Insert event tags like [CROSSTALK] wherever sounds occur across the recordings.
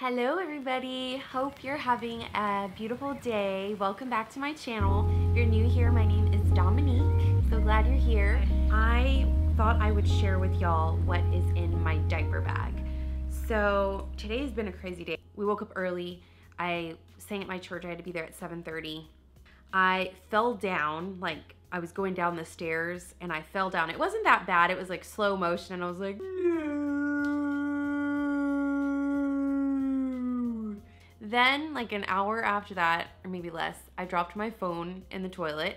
Hello everybody, hope you're having a beautiful day. Welcome back to my channel. If you're new here, my name is Dominique. So glad you're here. I thought I would share with y'all what is in my diaper bag. So today's been a crazy day. We woke up early. I sang at my church, I had to be there at 7.30. I fell down, like I was going down the stairs and I fell down. It wasn't that bad, it was like slow motion and I was like, Then, like an hour after that, or maybe less, I dropped my phone in the toilet.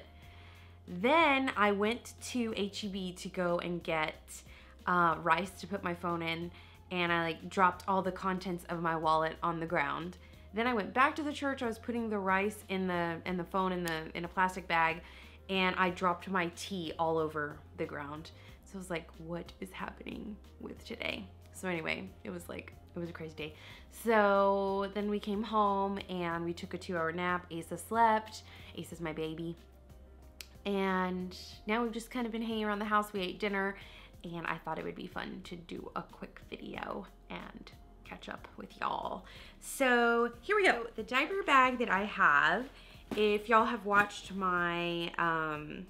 Then I went to HEB to go and get uh, rice to put my phone in, and I like dropped all the contents of my wallet on the ground. Then I went back to the church. I was putting the rice in the in the phone in the in a plastic bag, and I dropped my tea all over the ground. So I was like, what is happening with today? So anyway, it was like it was a crazy day. So then we came home and we took a two hour nap. Asa slept. Asa's my baby. And now we've just kind of been hanging around the house. We ate dinner and I thought it would be fun to do a quick video and catch up with y'all. So here we go. The diaper bag that I have, if y'all have watched my, um,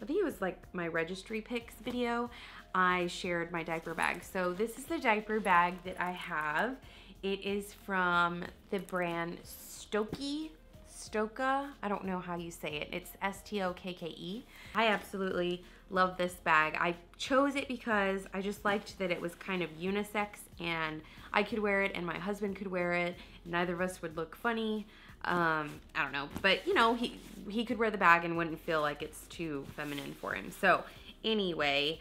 I think it was like my registry picks video, I shared my diaper bag. So this is the diaper bag that I have. It is from the brand Stokey, Stoka. I don't know how you say it. It's S-T-O-K-K-E. I absolutely love this bag. I chose it because I just liked that it was kind of unisex and I could wear it and my husband could wear it. Neither of us would look funny. Um, I don't know, but you know, he, he could wear the bag and wouldn't feel like it's too feminine for him. So anyway,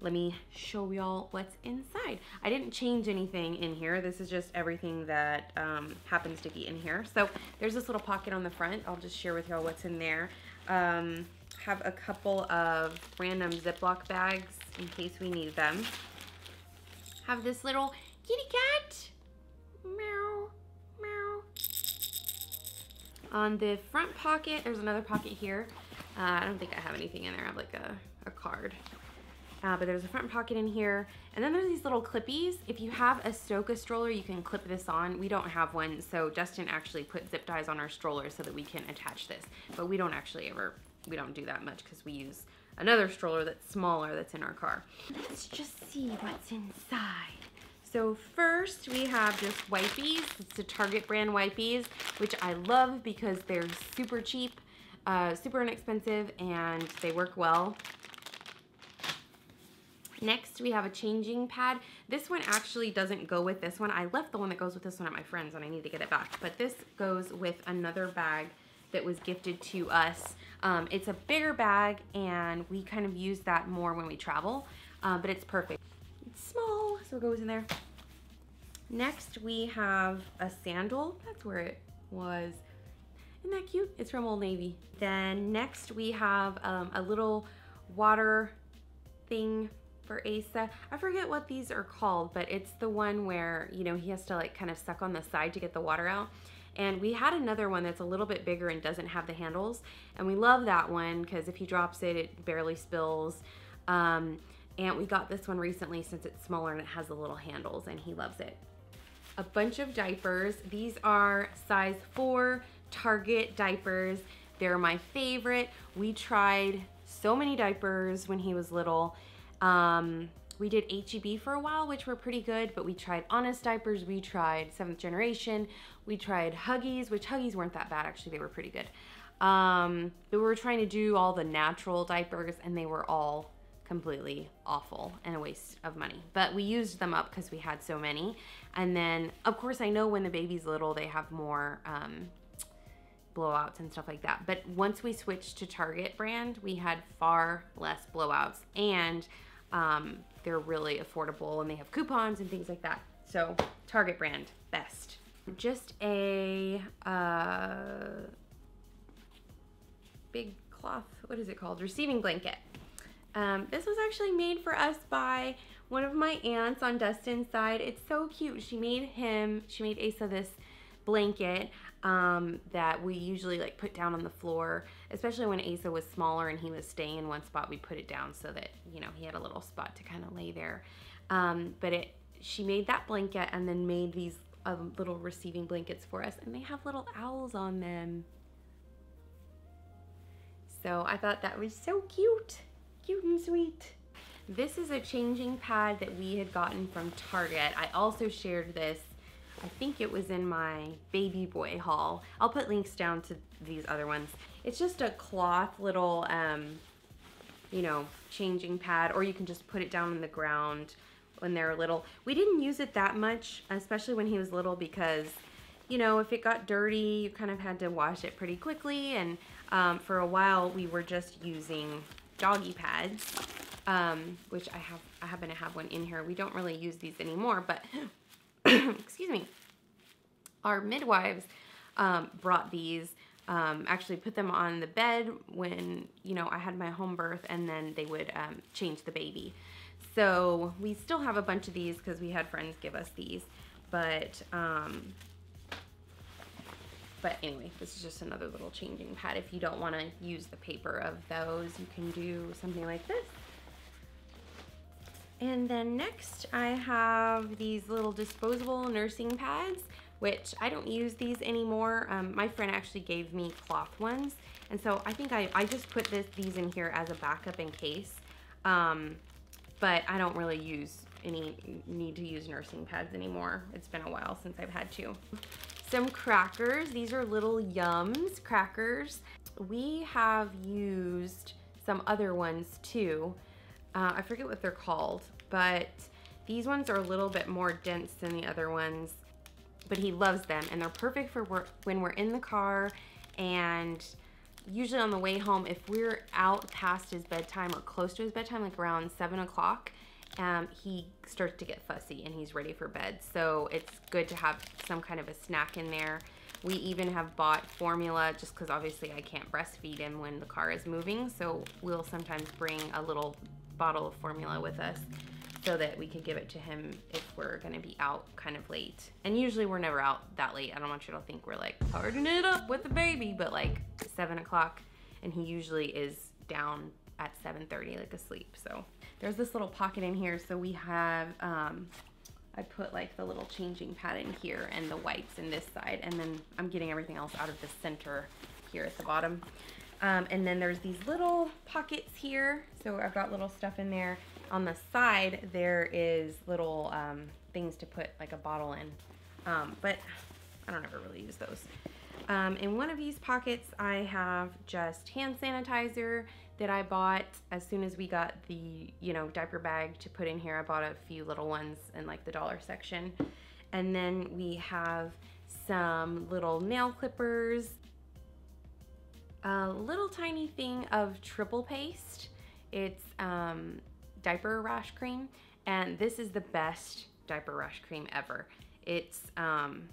let me show y'all what's inside. I didn't change anything in here. This is just everything that um, happens to be in here. So there's this little pocket on the front. I'll just share with y'all what's in there. Um, have a couple of random Ziploc bags in case we need them. Have this little kitty cat. Meow, meow. On the front pocket, there's another pocket here. Uh, I don't think I have anything in there. I have like a, a card. Uh, but there's a front pocket in here. And then there's these little clippies. If you have a Stoka stroller, you can clip this on. We don't have one, so Justin actually put zip ties on our stroller so that we can attach this. But we don't actually ever, we don't do that much because we use another stroller that's smaller that's in our car. Let's just see what's inside. So first we have just wipies. It's the Target brand wipies, which I love because they're super cheap, uh, super inexpensive, and they work well. Next, we have a changing pad. This one actually doesn't go with this one. I left the one that goes with this one at my friend's and I need to get it back. But this goes with another bag that was gifted to us. Um, it's a bigger bag and we kind of use that more when we travel, uh, but it's perfect. It's small, so it goes in there. Next, we have a sandal. That's where it was. Isn't that cute? It's from Old Navy. Then next we have um, a little water thing for Asa. I forget what these are called, but it's the one where, you know, he has to like kind of suck on the side to get the water out. And we had another one that's a little bit bigger and doesn't have the handles. And we love that one because if he drops it, it barely spills. Um, and we got this one recently since it's smaller and it has the little handles and he loves it. A bunch of diapers. These are size four Target diapers. They're my favorite. We tried so many diapers when he was little um, we did HEB for a while, which were pretty good, but we tried Honest Diapers, we tried Seventh Generation, we tried Huggies, which Huggies weren't that bad, actually, they were pretty good. Um, but we were trying to do all the natural diapers, and they were all completely awful and a waste of money. But we used them up because we had so many. And then, of course, I know when the baby's little, they have more um, blowouts and stuff like that. But once we switched to Target brand, we had far less blowouts and um, they're really affordable and they have coupons and things like that. So Target brand, best. Just a uh, big cloth, what is it called? Receiving blanket. Um, this was actually made for us by one of my aunts on Dustin's side. It's so cute. She made him, she made Asa this blanket um, that we usually like put down on the floor, especially when Asa was smaller and he was staying in one spot, we put it down so that, you know, he had a little spot to kind of lay there. Um, but it, she made that blanket and then made these uh, little receiving blankets for us and they have little owls on them. So I thought that was so cute, cute and sweet. This is a changing pad that we had gotten from Target. I also shared this, I think it was in my baby boy haul. I'll put links down to these other ones. It's just a cloth little, um, you know, changing pad, or you can just put it down on the ground when they're little. We didn't use it that much, especially when he was little because, you know, if it got dirty, you kind of had to wash it pretty quickly. And um, for a while, we were just using doggy pads, um, which I have, I happen to have one in here. We don't really use these anymore, but, [COUGHS] excuse me, our midwives um, brought these um, actually put them on the bed when, you know, I had my home birth and then they would um, change the baby. So we still have a bunch of these because we had friends give us these. But, um, but anyway, this is just another little changing pad. If you don't want to use the paper of those, you can do something like this. And then next I have these little disposable nursing pads which I don't use these anymore. Um, my friend actually gave me cloth ones. And so I think I, I just put this, these in here as a backup in case. Um, but I don't really use any need to use nursing pads anymore. It's been a while since I've had to. Some crackers. These are little Yums crackers. We have used some other ones too. Uh, I forget what they're called, but these ones are a little bit more dense than the other ones but he loves them and they're perfect for when we're in the car and usually on the way home if we're out past his bedtime or close to his bedtime like around seven o'clock um, he starts to get fussy and he's ready for bed. So it's good to have some kind of a snack in there. We even have bought formula just because obviously I can't breastfeed him when the car is moving so we'll sometimes bring a little bottle of formula with us so that we could give it to him if we're gonna be out kind of late. And usually we're never out that late. I don't want you to think we're like partying it up with the baby, but like seven o'clock and he usually is down at 7.30 like asleep. So there's this little pocket in here. So we have, um, I put like the little changing pad in here and the wipes in this side. And then I'm getting everything else out of the center here at the bottom. Um, and then there's these little pockets here. So I've got little stuff in there. On the side there is little um, things to put like a bottle in. Um, but I don't ever really use those. Um, in one of these pockets I have just hand sanitizer that I bought. As soon as we got the you know diaper bag to put in here I bought a few little ones in like the dollar section. And then we have some little nail clippers a little tiny thing of triple paste it's um, diaper rash cream and this is the best diaper rash cream ever. It's, um,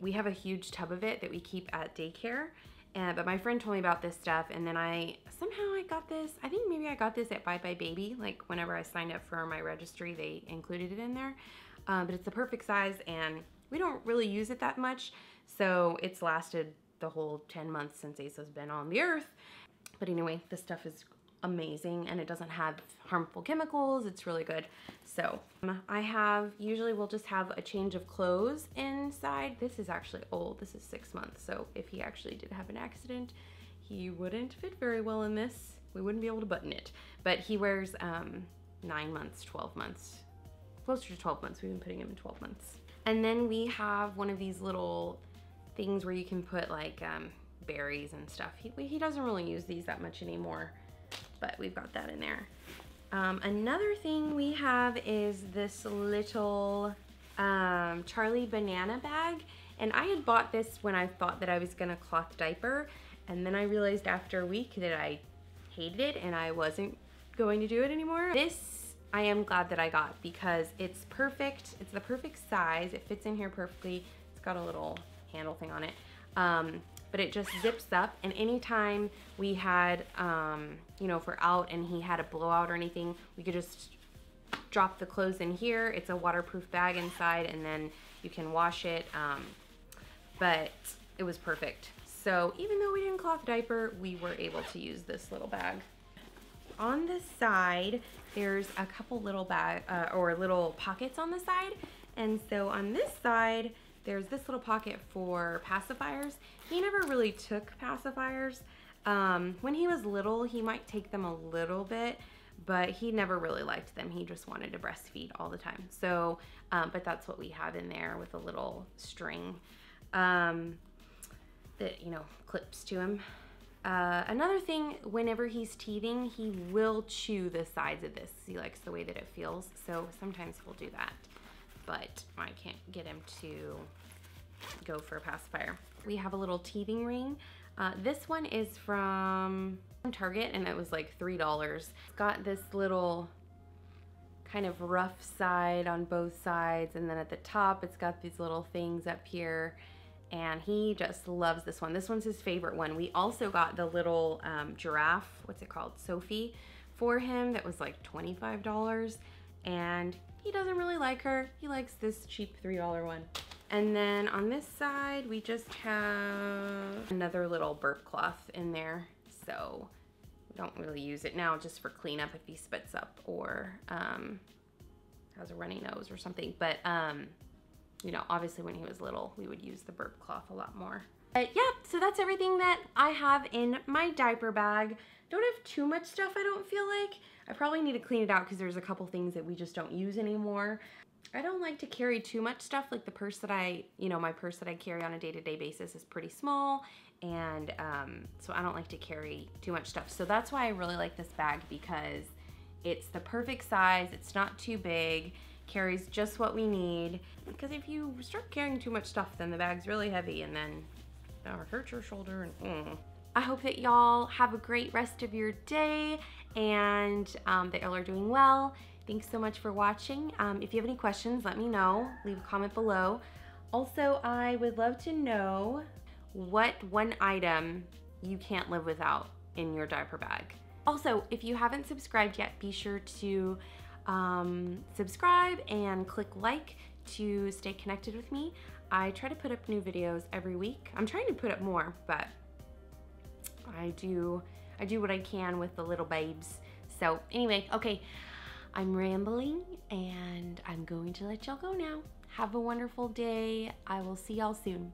we have a huge tub of it that we keep at daycare and, but my friend told me about this stuff and then I, somehow I got this, I think maybe I got this at Buy Buy Baby, like whenever I signed up for my registry, they included it in there. Um, but it's the perfect size and we don't really use it that much. So it's lasted the whole 10 months since Asa's been on the earth. But anyway, this stuff is amazing and it doesn't have harmful chemicals. It's really good. So um, I have, usually we'll just have a change of clothes inside. This is actually old. This is six months. So if he actually did have an accident, he wouldn't fit very well in this. We wouldn't be able to button it. But he wears um, nine months, 12 months, closer to 12 months. We've been putting him in 12 months. And then we have one of these little things where you can put like um, berries and stuff. He, he doesn't really use these that much anymore but we've got that in there. Um, another thing we have is this little um, Charlie banana bag. And I had bought this when I thought that I was gonna cloth diaper. And then I realized after a week that I hated it and I wasn't going to do it anymore. This I am glad that I got because it's perfect. It's the perfect size. It fits in here perfectly. It's got a little handle thing on it. Um, but it just zips up and anytime we had, um, you know, if we're out and he had a blowout or anything, we could just drop the clothes in here. It's a waterproof bag inside and then you can wash it. Um, but it was perfect. So even though we didn't cloth diaper, we were able to use this little bag. On the side, there's a couple little bag uh, or little pockets on the side And so on this side, there's this little pocket for pacifiers. He never really took pacifiers. Um, when he was little, he might take them a little bit, but he never really liked them. He just wanted to breastfeed all the time. So, um, but that's what we have in there with a little string um, that, you know, clips to him. Uh, another thing, whenever he's teething, he will chew the sides of this. He likes the way that it feels, so sometimes he'll do that. But I can't get him to go for a pacifier. We have a little teething ring. Uh, this one is from Target and it was like $3. It's got this little kind of rough side on both sides and then at the top it's got these little things up here and he just loves this one. This one's his favorite one. We also got the little um, giraffe, what's it called, Sophie, for him that was like $25 and he doesn't really like her. He likes this cheap $3 one. And then on this side, we just have another little burp cloth in there. So we don't really use it now just for cleanup if he spits up or um, has a runny nose or something. But um, you know, obviously when he was little, we would use the burp cloth a lot more. But yeah, so that's everything that I have in my diaper bag. Don't have too much stuff, I don't feel like. I probably need to clean it out because there's a couple things that we just don't use anymore. I don't like to carry too much stuff. Like the purse that I, you know, my purse that I carry on a day-to-day -day basis is pretty small. And um, so I don't like to carry too much stuff. So that's why I really like this bag because it's the perfect size. It's not too big carries just what we need. Because if you start carrying too much stuff, then the bag's really heavy and then it hurts your shoulder. And, mm. I hope that y'all have a great rest of your day and um, that y'all are doing well. Thanks so much for watching. Um, if you have any questions, let me know. Leave a comment below. Also, I would love to know what one item you can't live without in your diaper bag. Also, if you haven't subscribed yet, be sure to um, subscribe and click like to stay connected with me. I try to put up new videos every week. I'm trying to put up more, but I do I do what I can with the little babes. So anyway, okay, I'm rambling and I'm going to let y'all go now. Have a wonderful day. I will see y'all soon.